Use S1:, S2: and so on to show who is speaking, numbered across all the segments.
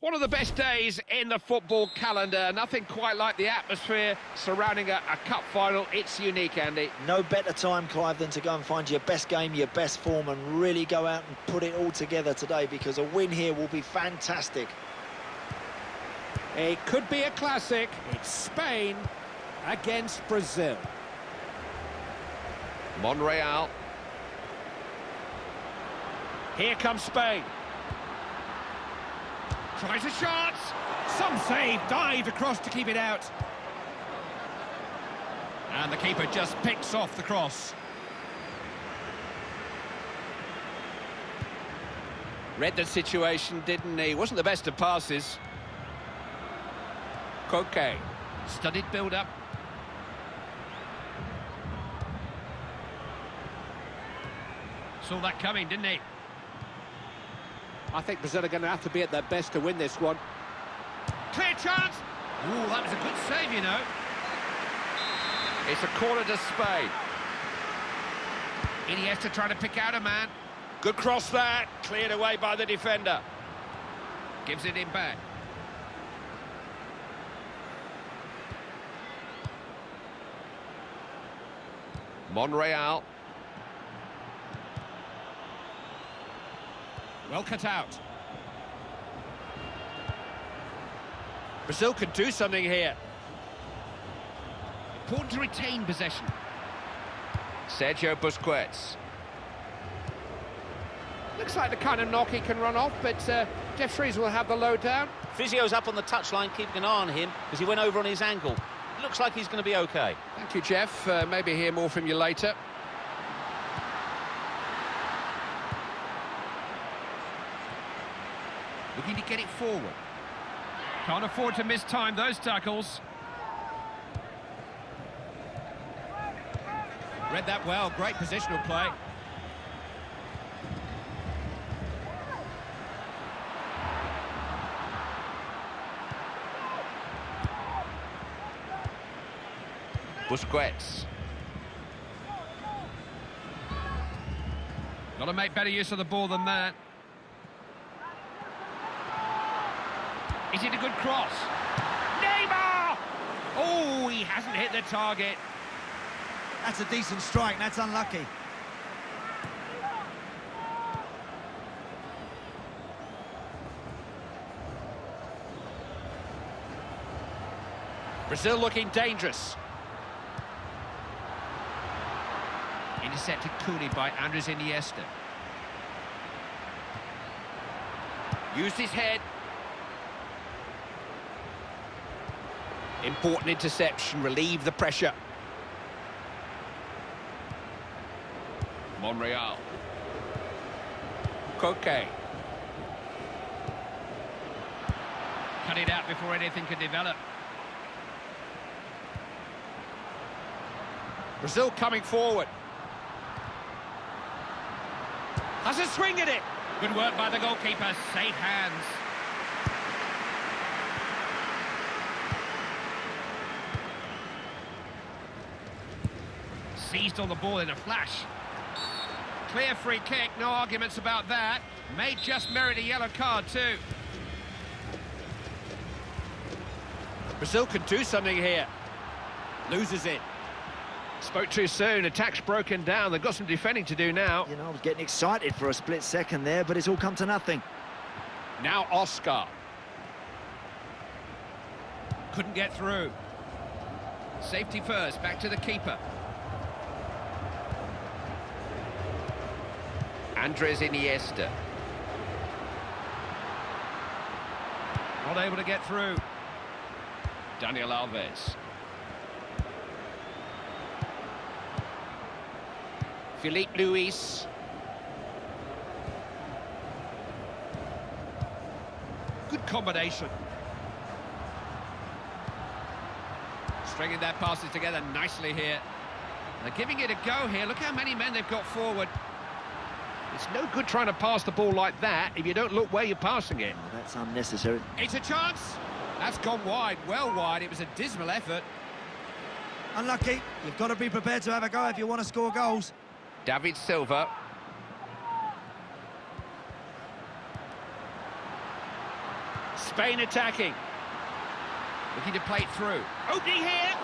S1: One of the best days in the football calendar. Nothing quite like the atmosphere surrounding a, a, cup final. It's unique, Andy.
S2: No better time, Clive, than to go and find your best game, your best form, and really go out and put it all together today because a win here will be fantastic.
S3: It could be a classic. It's Spain against Brazil.
S1: Monreal.
S3: Here comes Spain. Tries a shot. Some save, dived across to keep it out. And the keeper just picks off the cross.
S1: Read the situation, didn't he? Wasn't the best of passes. Koke.
S3: Studied build-up. Saw that coming, didn't he? I think Brazil are going to have to be at their best to win this one. Clear chance! Ooh, that was a good save, you know.
S1: It's a corner to Spain.
S3: Iniesta trying to pick out a man.
S1: Good cross there, cleared away by the defender.
S3: Gives it in back.
S1: Monreal.
S3: Well cut out.
S1: Brazil could do something here.
S3: Important to retain possession.
S1: Sergio Busquets.
S3: Looks like the kind of knock he can run off, but uh, Geoff Shreeves will have the low down.
S4: Physio's up on the touchline, keeping an eye on him, because he went over on his ankle. Looks like he's going to be okay.
S1: Thank you, Geoff. Uh, maybe hear more from you later.
S3: Looking to get it forward. Can't afford to miss time those tackles. Read that well, great positional play.
S1: Busquets.
S3: Got to make better use of the ball than that. Is it a good cross? Neymar! Oh, he hasn't hit the target.
S5: That's a decent strike, that's unlucky.
S1: Brazil looking dangerous.
S3: Intercepted coolly by Andres Iniesta.
S1: Used his head. Important interception, relieve the pressure. Monreal. Koke.
S3: Cut it out before anything could develop.
S1: Brazil coming forward.
S3: Has a swing at it. Good work by the goalkeeper. Safe hands. Seized on the ball in a flash. Clear free kick, no arguments about that. May just merit a yellow card too.
S1: Brazil can do something here. Loses it. Spoke too soon, attack's broken down, they've got some defending to do now.
S2: You know, I was getting excited for a split second there, but it's all come to nothing.
S1: Now Oscar.
S3: Couldn't get through. Safety first, back to the keeper.
S1: Andres Iniesta.
S3: Not able to get through.
S1: Daniel Alves. Filipe Luis.
S3: Good combination. Stringing their passes together nicely here. They're giving it a go here. Look how many men they've got forward.
S1: It's no good trying to pass the ball like that if you don't look where you're passing it.
S2: Oh, that's unnecessary.
S3: It's a chance. That's gone wide, well wide. It was a dismal effort.
S5: Unlucky. You've got to be prepared to have a go if you want to score goals.
S1: David Silva.
S6: Spain attacking.
S3: Looking to play it through. Opening here.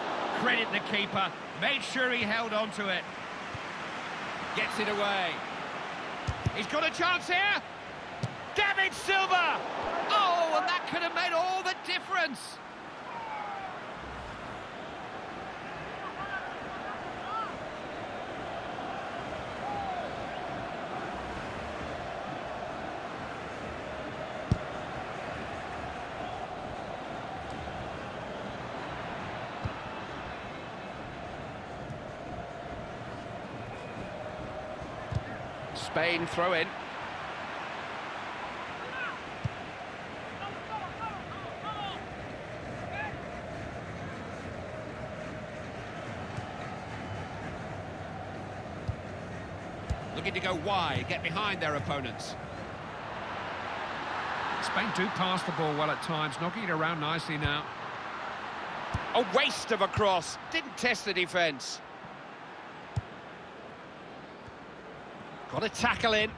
S3: Credit the keeper. Made sure he held on to it. Gets it away. He's got a chance here. David Silva! Oh, and that could have made all the difference.
S6: Spain throw in.
S3: Looking to go wide, get behind their opponents. Spain do pass the ball well at times, knocking it around nicely now.
S6: A waste of a cross. Didn't test the defence. Got a tackle in.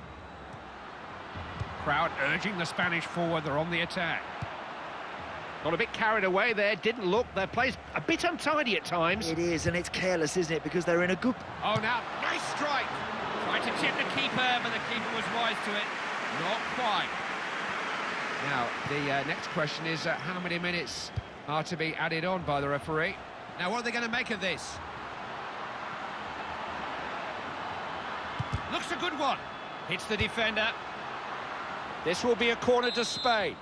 S3: Crowd urging the Spanish forward, they're on the attack.
S6: Got a bit carried away there, didn't look. Their play's a bit untidy at times.
S2: It is, and it's careless, isn't it? Because they're in a good...
S3: Oh, now, nice strike. Tried to chip the keeper, but the keeper was wise to it. Not quite. Now, the uh, next question is uh, how many minutes are to be added on by the referee? Now, what are they going to make of this? Looks a good one. Hits the defender.
S6: This will be a corner to Spain.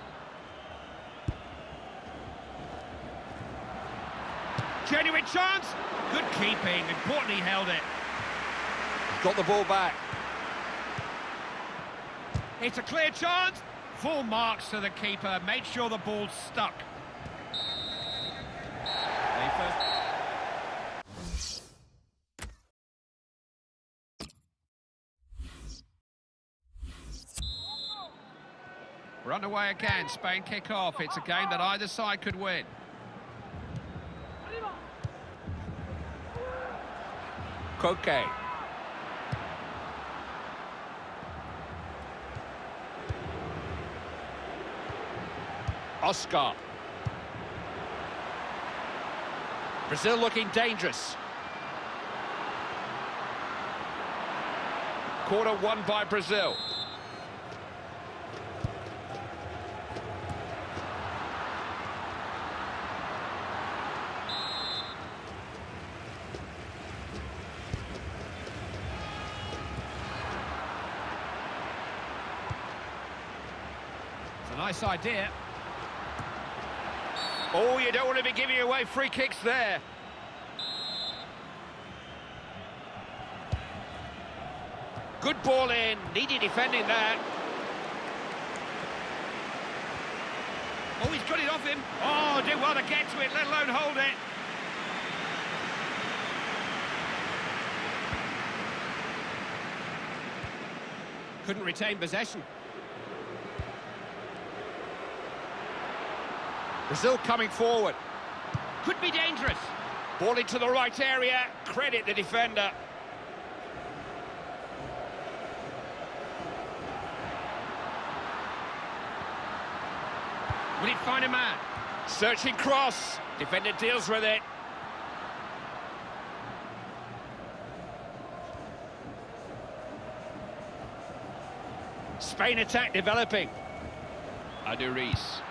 S3: Genuine chance. Good keeping. Important he held it.
S6: Got the ball back.
S3: It's a clear chance. Full marks to the keeper. Made sure the ball's stuck. They first- Underway again. Spain kick off. It's a game that either side could win.
S6: Koke. Oscar. Brazil looking dangerous. Quarter won by Brazil.
S3: Nice idea.
S6: Oh, you don't want to be giving away free kicks there. Good ball in, needy defending there.
S3: Oh, he's got it off him. Oh, did well to get to it, let alone hold it. Couldn't retain possession.
S6: Brazil coming forward.
S3: Could be dangerous.
S6: Ball into the right area. Credit the defender.
S3: Will it find a man?
S6: Searching cross. Defender deals with it. Spain attack developing. Aduriz.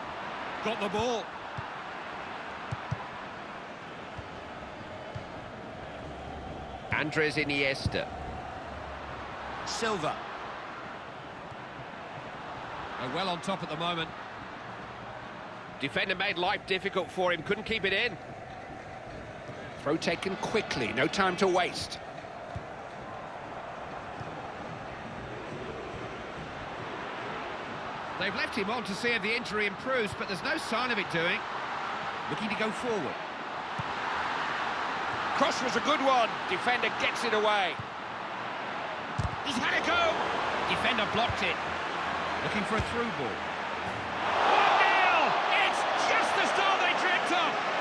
S3: Got the ball.
S6: Andres Iniesta.
S3: Silva. They're well on top at the moment.
S6: Defender made life difficult for him, couldn't keep it in. Throw taken quickly, no time to waste.
S3: They've left him on to see if the injury improves, but there's no sign of it doing. Looking to go forward.
S6: Cross was a good one. Defender gets it away.
S3: He's had a go. Defender blocked it. Looking for a through ball. 1-0! It's just the start they dreamt of!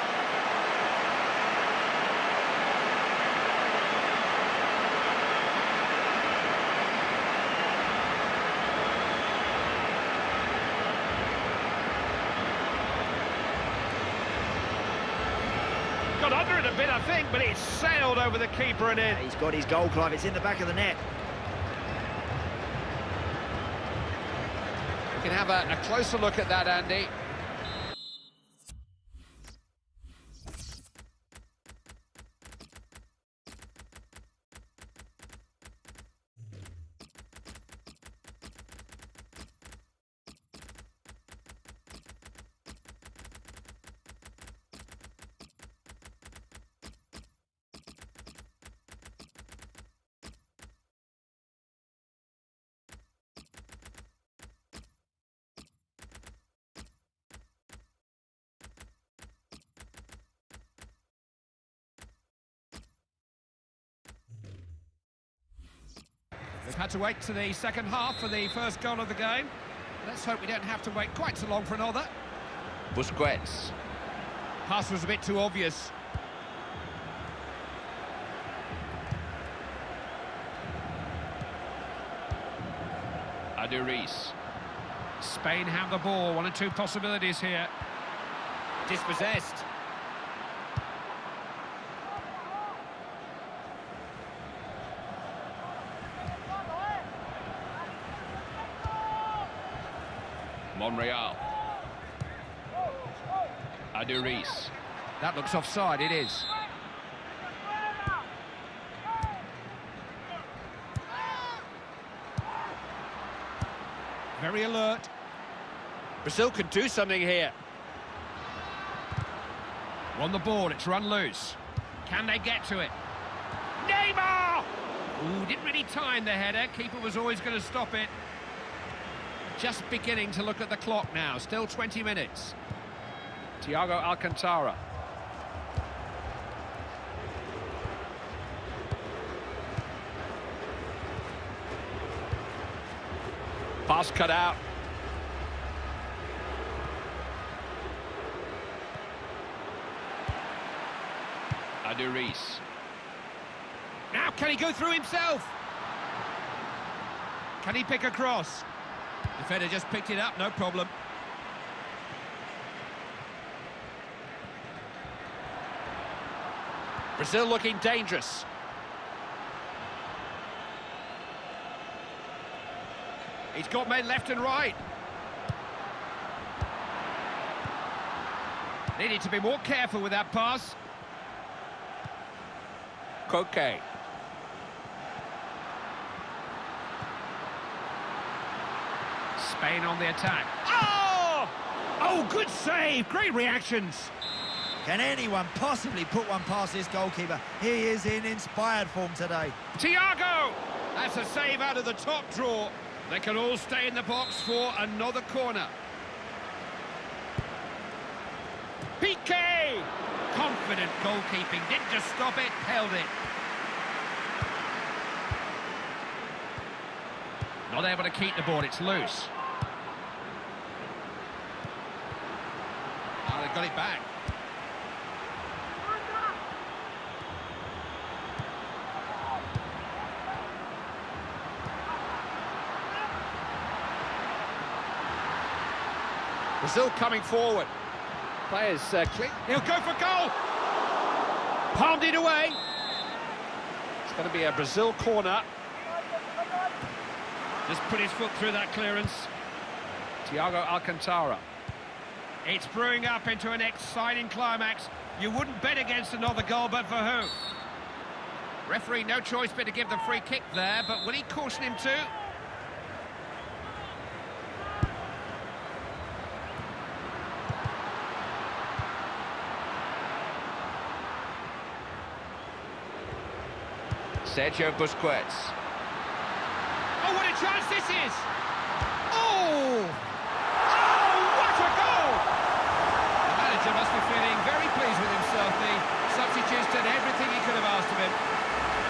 S3: Got under it a bit, I think, but it sailed over the keeper and in.
S2: He's got his goal, Clive. It's in the back of the net.
S3: We can have a, a closer look at that, Andy. We've had to wait to the second half for the first goal of the game. Let's hope we don't have to wait quite so long for another. Busquets. Pass was a bit too obvious. Aduriz. Spain have the ball. One or two possibilities here. Dispossessed. Monreal. Aduriz. That looks offside, it is. Very alert. Brazil can do something here. On the ball, it's run loose. Can they get to it? Neymar! Ooh, didn't really time the header. Keeper was always going to stop it. Just beginning to look at the clock now. Still 20 minutes. Thiago Alcantara. Pass cut out. Aduriz. Now can he go through himself? Can he pick a cross? Defender just picked it up, no problem. Brazil looking dangerous. He's got men left and right. Needed to be more careful with that pass. Koke. Spain on the attack. Oh! Oh, good save. Great reactions.
S5: Can anyone possibly put one past this goalkeeper? He is in inspired form today.
S3: Thiago! That's a save out of the top draw. They can all stay in the box for another corner. Piqué! Confident goalkeeping. Didn't just stop it, held it. Not able to keep the ball, it's loose. Oh, they've got it back. Brazil coming forward. Players uh. He'll go for goal. Palmed it away. It's going to be a Brazil corner. Just put his foot through that clearance. Thiago Alcantara. It's brewing up into an exciting climax. You wouldn't bet against another goal, but for who? Referee, no choice but to give the free kick there, but will he caution him too? Sergio Busquets. Oh, what a chance this is! Oh! Oh, what a goal! The manager must be feeling very pleased with himself. The substitutes did everything he could have asked of him.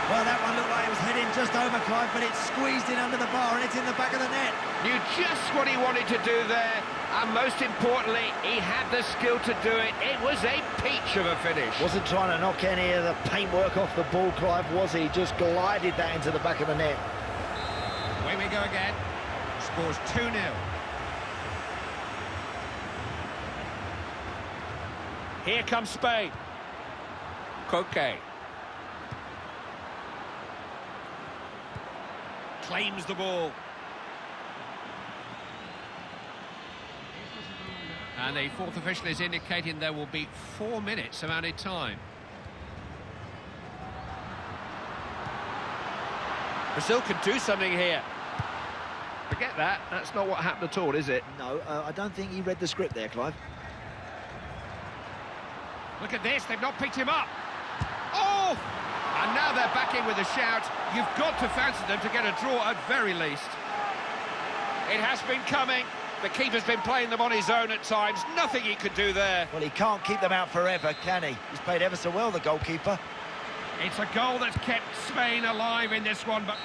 S5: Well, that one looked like it was heading just over Clive, but it's squeezed in under the bar and it's in the back of the net.
S3: Knew just what he wanted to do there, and most importantly, he had the skill to do it. It was a peach of a finish.
S2: Wasn't trying to knock any of the paintwork off the ball, Clive, was he? Just glided that into the back of the net.
S3: Away we go again. Scores 2-0. Here comes Spain. Koke. Claims the ball. And the fourth official is indicating there will be four minutes of added time. Brazil can do something here. Forget that. That's not what happened at all, is it?
S2: No, uh, I don't think he read the script there, Clive.
S3: Look at this. They've not picked him up. Oh! And now they're back in with a shout. You've got to fancy them to get a draw at very least. It has been coming. The keeper's been playing them on his own at times. Nothing he could do there.
S5: Well, he can't keep them out forever, can he? He's played ever so well, the goalkeeper.
S3: It's a goal that's kept Spain alive in this one, but